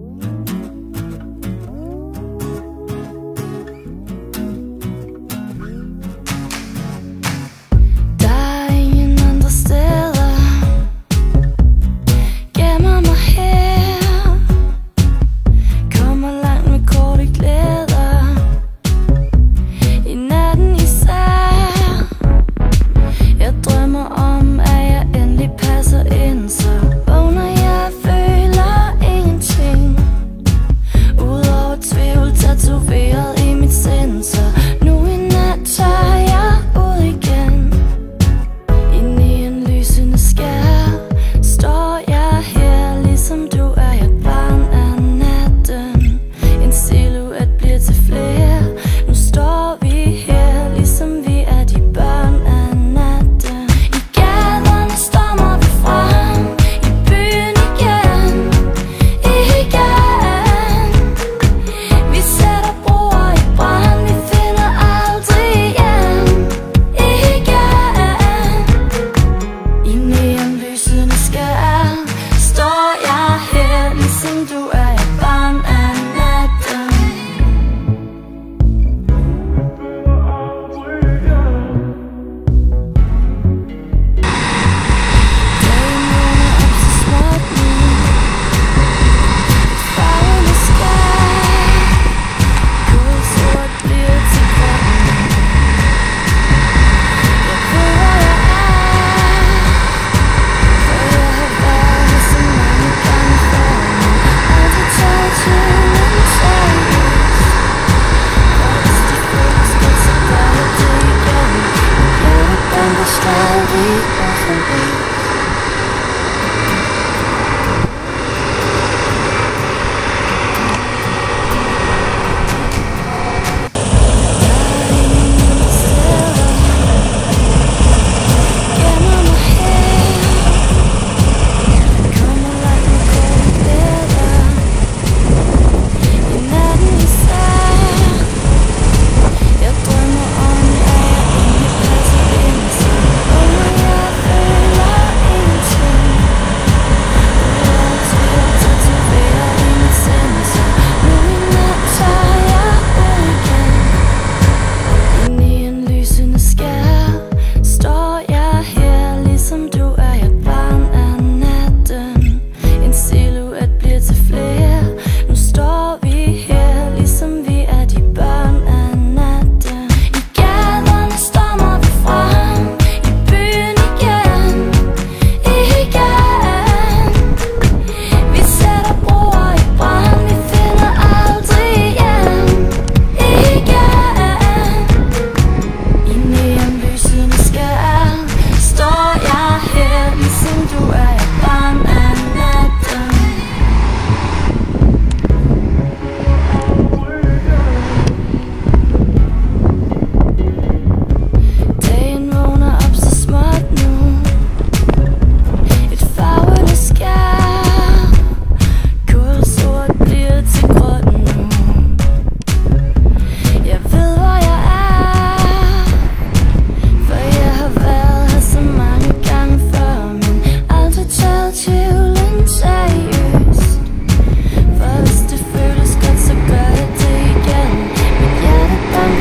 you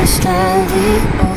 starry